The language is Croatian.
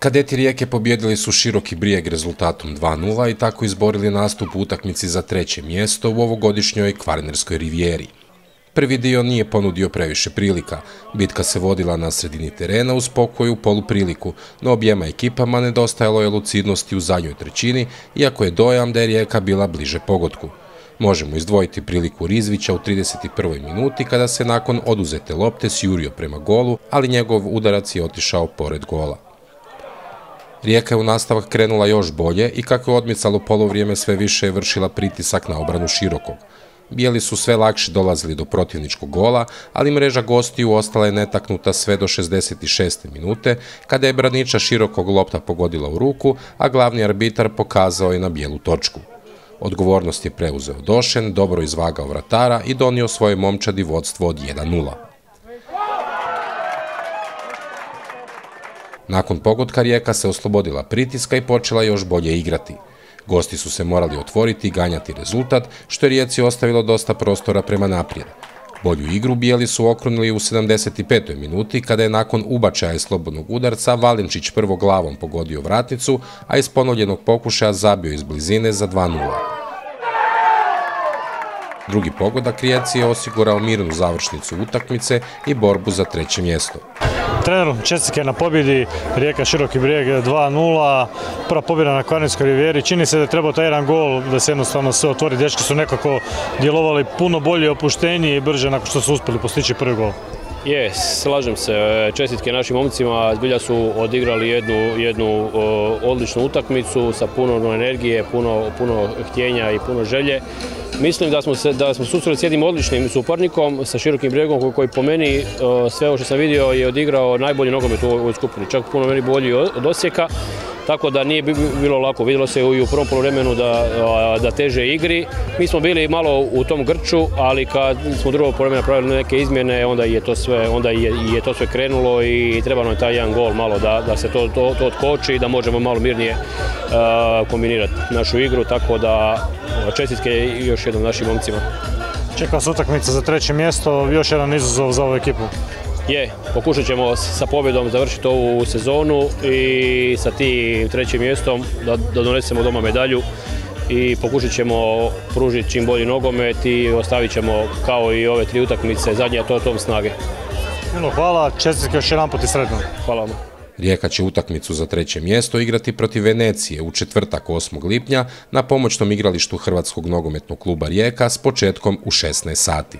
Kadeti Rijeke pobjedili su široki brijeg rezultatom 2-0 i tako izborili nastup u utakmici za treće mjesto u ovogodišnjoj Kvarnerskoj rivijeri. Prvi dio nije ponudio previše prilika. Bitka se vodila na sredini terena u spokoju polu priliku, no objema ekipama nedostajalo je lucidnosti u zadnjoj trećini, iako je dojam da je Rijeka bila bliže pogodku. Možemo izdvojiti priliku Rizvića u 31. minuti kada se nakon oduzete lopte sjurio prema golu, ali njegov udarac je otišao pored gola. Rijeka je u nastavak krenula još bolje i kako je odmicalo polovrijeme sve više je vršila pritisak na obranu širokog. Bijeli su sve lakše dolazili do protivničkog gola, ali mreža gostiju ostala je netaknuta sve do 66. minute, kada je braniča širokog lopta pogodila u ruku, a glavni arbitar pokazao je na bijelu točku. Odgovornost je preuzeo Došen, dobro izvagao vratara i donio svoje momčadi vodstvo od 1-0. Nakon pogodka Rijeka se oslobodila pritiska i počela još bolje igrati. Gosti su se morali otvoriti i ganjati rezultat, što je Rijeci ostavilo dosta prostora prema naprijed. Bolju igru bijeli su okrunili u 75. minuti kada je nakon ubačaja i slobodnog udarca Valenčić prvo glavom pogodio vratnicu, a iz ponovljenog pokušaja zabio iz blizine za 2-0. Drugi pogodak Rijeci je osigurao mirnu završnicu utakmice i borbu za treće mjesto. Trener čestitke na pobjedi, Rijeka Široki brijeg 2-0, prva pobjeda na Kvarninskoj rivijeri. Čini se da je trebao taj jedan gol da se jednostavno sve otvori. Dečki su nekako djelovali puno bolje, opuštenije i brže nakon što su uspjeli postići prvi gol. Je, slažem se. Čestitke našim momcima, zbilja su odigrali jednu, jednu odličnu utakmicu sa puno energije, puno, puno htjenja i puno želje. Mislim da smo se da smo susreli s jednim odličnim suparnikom sa širokim bregom koji po meni sve ovo što sam vidio je odigrao najbolji nogomet u ovoj skupini, čak puno meni bolji od Osijeka tako da nije bilo lako. Vidjelo se i u prvom polovremenu da, da teže igri. Mi smo bili malo u tom grču, ali kad smo drugo polovremena napravili neke izmjene, onda je to sve, onda je, je to sve krenulo i treba nam taj jedan gol malo da, da se to, to, to otkoči i da možemo malo mirnije kombinirati našu igru, tako da čestitke još jednom našim momcima. Čeka se utakmica za treće mjesto, još jedan izazov za ovu ekipu. Je, pokušat ćemo sa pobjedom završiti ovu sezonu i sa tim trećim mjestom da, donesemo doma medalju i pokušat ćemo pružiti čim bolji nogomet i ostavit ćemo kao i ove tri utakmice zadnje to tom snage. hvala, čestitke još jedan put i sretno. Hvala vam. Rijeka će utakmicu za treće mjesto igrati protiv Venecije u četvrtak 8. lipnja na pomoćnom igralištu Hrvatskog nogometnog kluba Rijeka s početkom u 16 sati.